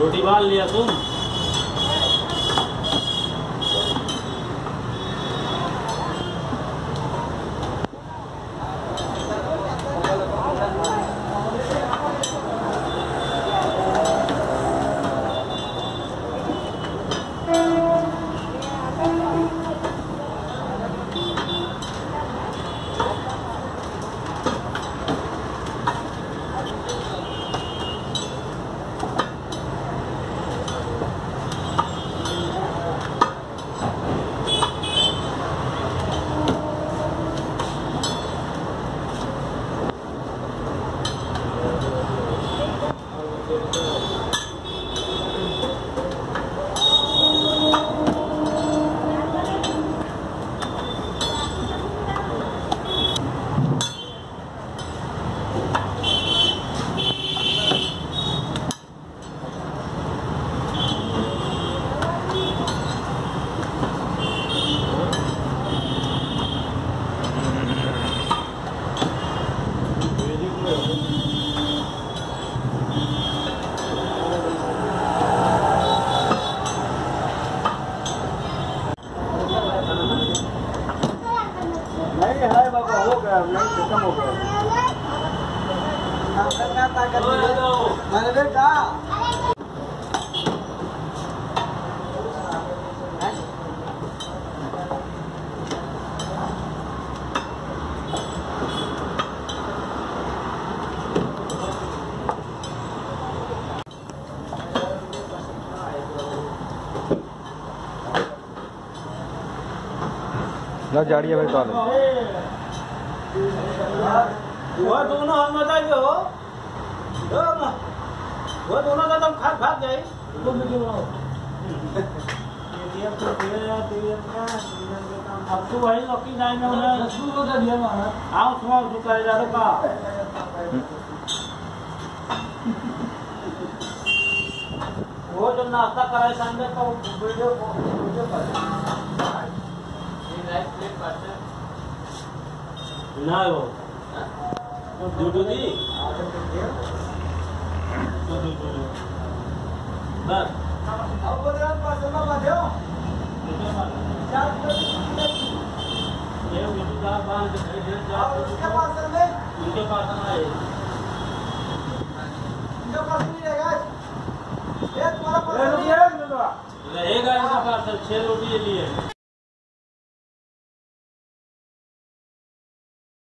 रोटी बाल लिया तुम? नहीं है बाबा हो गया नहीं खत्म हो गया। मैंने फिर कहा ना जाड़िए भाई कॉल वो दोनों हम बताइए हो। वो दोनों का तुम खाद भाग गए। तुम भी क्यों रहो अब तो वही लकी नाइन में उन्हें रसूल को दे दिया मारा। आओ सुनो सुखा जा रहा का वो जो नाश्ता कराए संडे का वीडियो वीडियो कर ना वो ड्यूटी दी बस। अब बोल रहा पास में बांधो चार ये वीडियो बाँध के भेज दे उसके पास में? उनके पास आए। इनका पास नहीं रहेगा ये तुम्हारा पास नहीं है। रहेगा इनका पार्सल छह रोटी लिए।